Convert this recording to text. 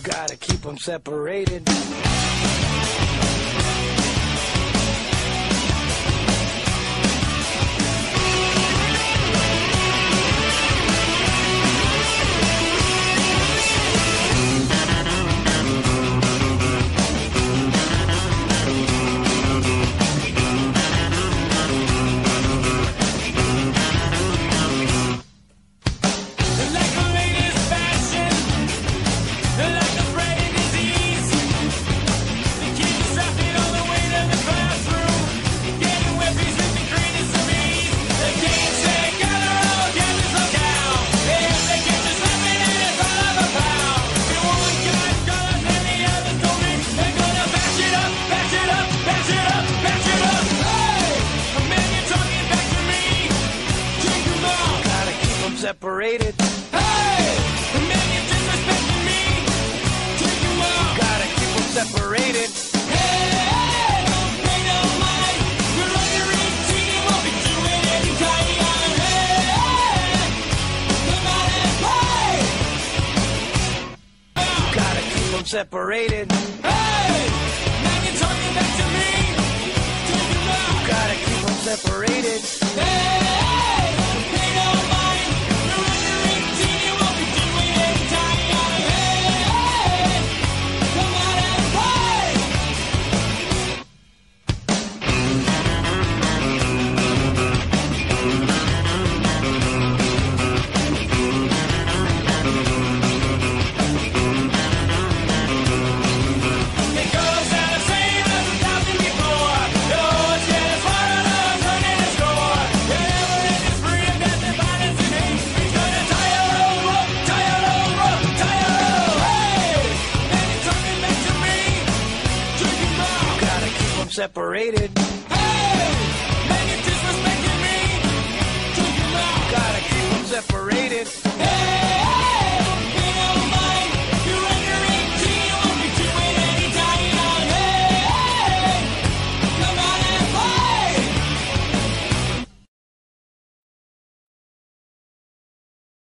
You gotta keep them separated. separated. Hey! The man you disrespecting me! Take you out! Gotta keep them separated. Hey! be doing. Hey! Gotta separated. Hey! separated.